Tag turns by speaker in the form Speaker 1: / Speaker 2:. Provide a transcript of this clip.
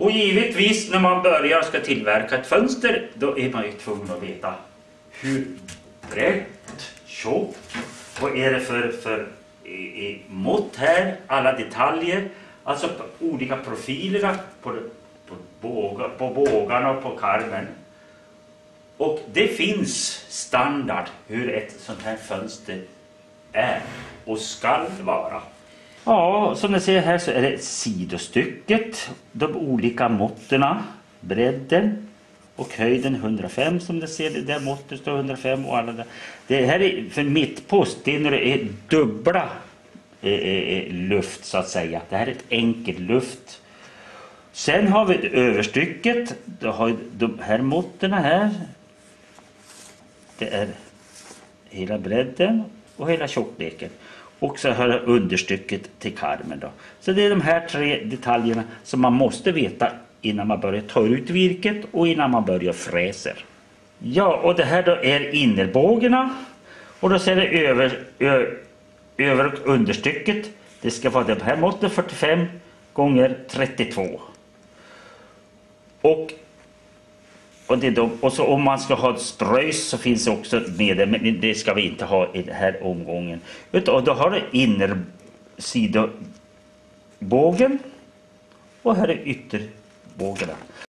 Speaker 1: Och givetvis när man börjar ska tillverka ett fönster då är man ju tvungen att veta hur brett, tjockt, vad är det för, för i, i mått här, alla detaljer, alltså på olika profiler på, på, båga, på bågarna och på karmen. Och det finns standard hur ett sånt här fönster är och skall vara. Ja, som ni ser här så är det sidostycket, de olika måtten, bredden och höjden 105 som ni ser, det där måttet står 105 och alla där. Det här är för mittpost, det är när det är dubbla eh, eh, eh luft så att säga. Det här är ett enkel luft. Sen har vi överstycket, det har de här måtten här. Det är hela bredden och hela tjockleken. Och så har jag understycket till karmen. Då. Så det är de här tre detaljerna som man måste veta innan man börjar ta ut virket och innan man börjar fräser. Ja, och det här då är innerbågarna. Och då ser det över, ö, över och understycket. Det ska vara det här måttet 45 gånger 32. Och och, det då, och så om man ska ha ett spröjs så finns det också med det, men det ska vi inte ha i den här omgången. Utan, då har du innersidobågen och här är ytterbågarna.